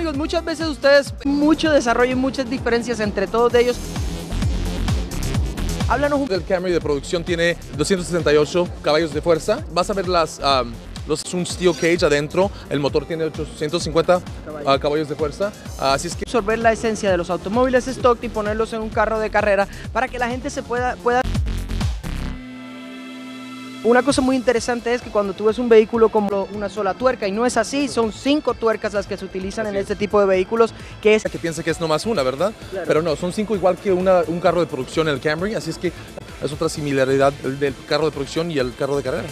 amigos, muchas veces ustedes, mucho desarrollo y muchas diferencias entre todos ellos. Háblanos un El Camry de producción tiene 268 caballos de fuerza. Vas a ver las, um, los, es un steel cage adentro. El motor tiene 850 uh, caballos de fuerza. Así es que absorber la esencia de los automóviles stock y ponerlos en un carro de carrera para que la gente se pueda, pueda una cosa muy interesante es que cuando tú ves un vehículo como una sola tuerca, y no es así, son cinco tuercas las que se utilizan en este tipo de vehículos, que es... que piensa que es nomás una, ¿verdad? Claro. Pero no, son cinco igual que una, un carro de producción, el Camry. Así es que es otra similaridad del carro de producción y el carro de carrera.